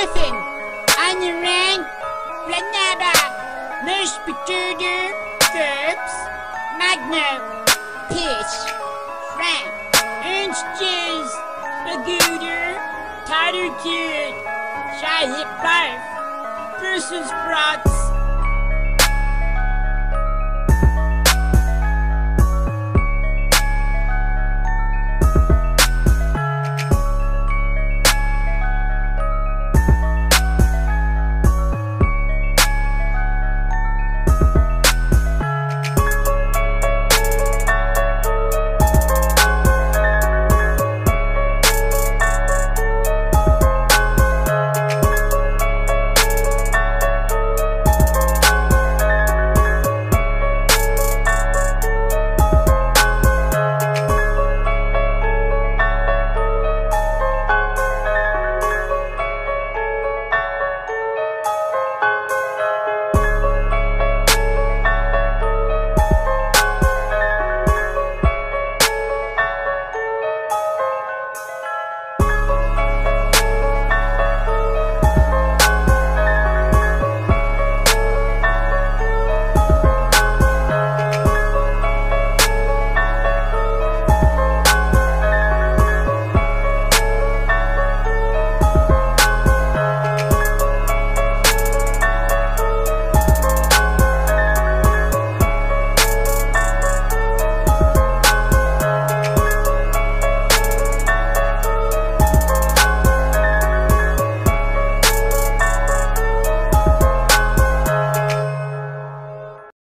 Griffin, Anurang, Planaba, Mushpitudu, Gerps, Magnum, Pitch, Frank, Ernst Jizz, Magooder, Tighter Kid, Shy Hip Barf, Persons Sprouts,